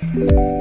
Lead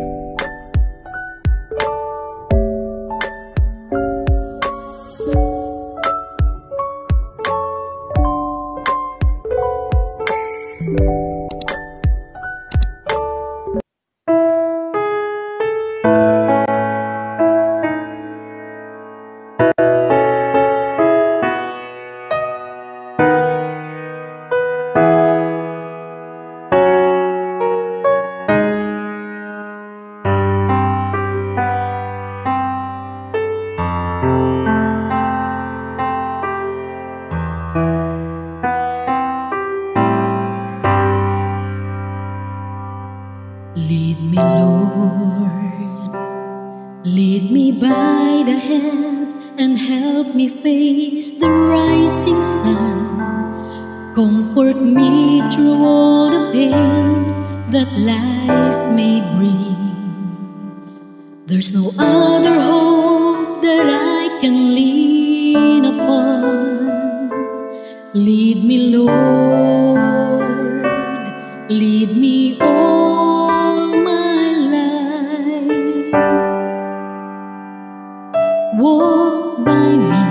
lead me by the hand and help me face the rising sun. Comfort me through all the pain that life may bring. There's no other hope that I can lean upon. Lead me, Lord, lead me all Walk by me,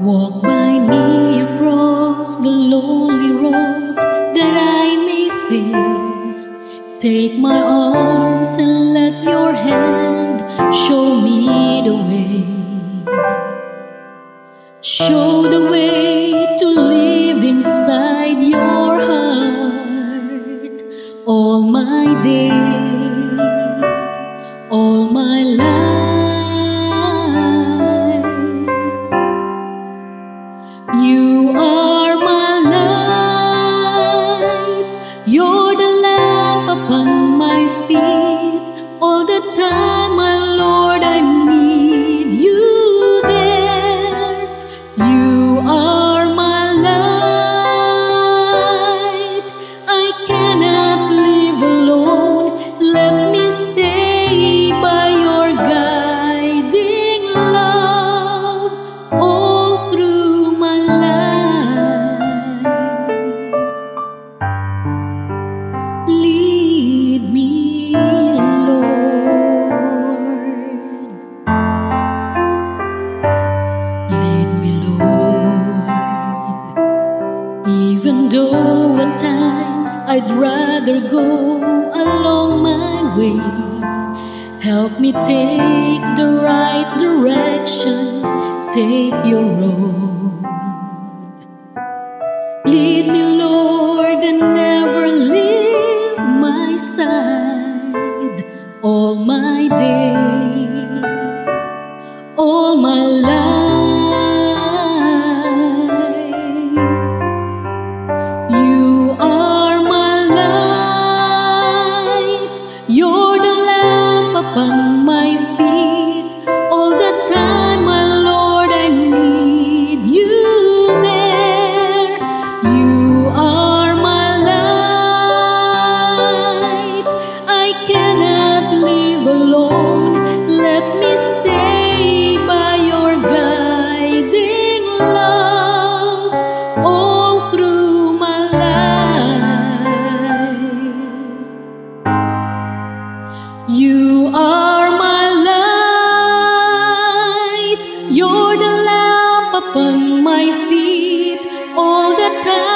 walk by me across the lonely roads that I may face. Take my arms and let your hand show me the way. Show the way I'd rather go along my way, help me take the right direction, take your road. Lead me, upon my feet. All the time,